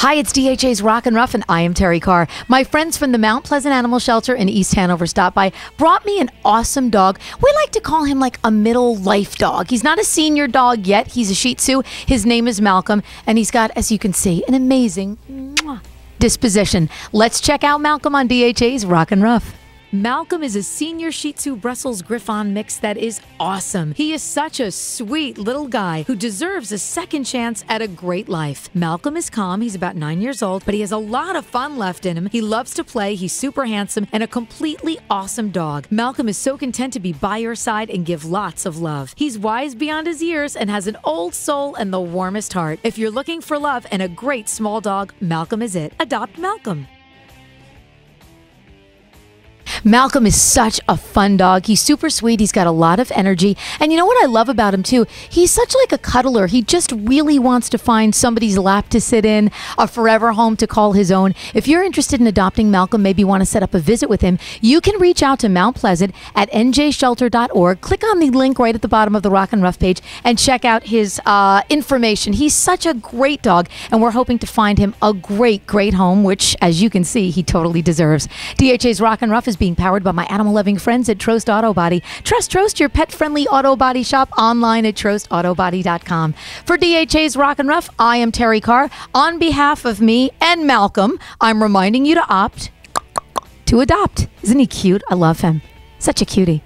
Hi, it's DHA's Rock and Ruff, and I am Terrie Carr. My friends from the Mount Pleasant Animal Shelter in East Hanover stopped by, brought me an awesome dog. We like to call him like a middle life dog. He's not a senior dog yet. He's a Shih Tzu. His name is Malcolm, and he's got, as you can see, an amazing disposition. Let's check out Malcolm on DHA's Rock and Ruff. Malcolm is a senior Shih Tzu Brussels Griffon mix that is awesome. He is such a sweet little guy who deserves a second chance at a great life. Malcolm is calm. He's about nine years old, but he has a lot of fun left in him. He loves to play. He's super handsome and a completely awesome dog. Malcolm is so content to be by your side and give lots of love. He's wise beyond his years and has an old soul and the warmest heart. If you're looking for love and a great small dog, Malcolm is it. Adopt Malcolm. Malcolm is such a fun dog. He's super sweet. He's got a lot of energy. And you know what I love about him too? He's such like a cuddler. He just really wants to find somebody's lap to sit in, a forever home to call his own. If you're interested in adopting Malcolm, maybe want to set up a visit with him, you can reach out to Mount Pleasant at njshelter.org. Click on the link right at the bottom of the Rock and Ruff page and check out his uh, information. He's such a great dog, and we're hoping to find him a great, great home, which, as you can see, he totally deserves. DHA's Rock and Ruff is being powered by my animal loving friends at Trost Auto Body. Trust Trost, your pet friendly auto body shop online at trostautobody.com. For DHA's Rock and Ruff, I am Terrie Carr. On behalf of me and Malcolm, I'm reminding you to opt to adopt. Isn't he cute? I love him. Such a cutie.